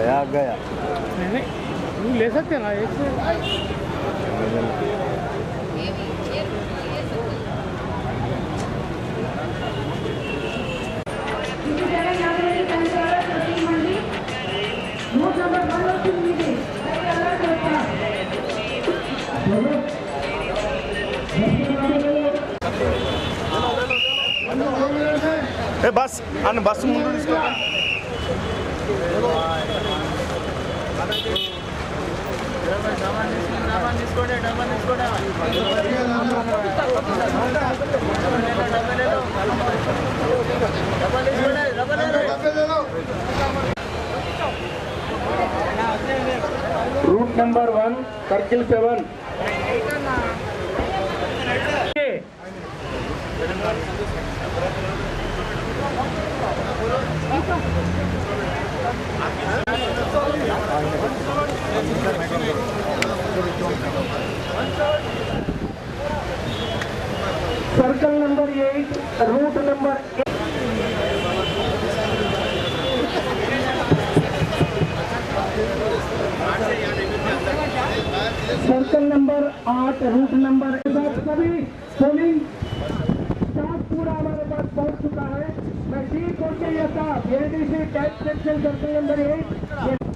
गया। गया। नहीं नहीं ले सकते ना एक से। ఏ బస్ అన్న బస్సు ముందు తీసుకో route number one circle seven circle number eight route number circle number आठ रूट नंबर के साथ सभी पोलिंग स्टाफ पूरा हमारे पास पहुँच चुका है। मैं डी कोड के ये साहब ADC tax section circle number eight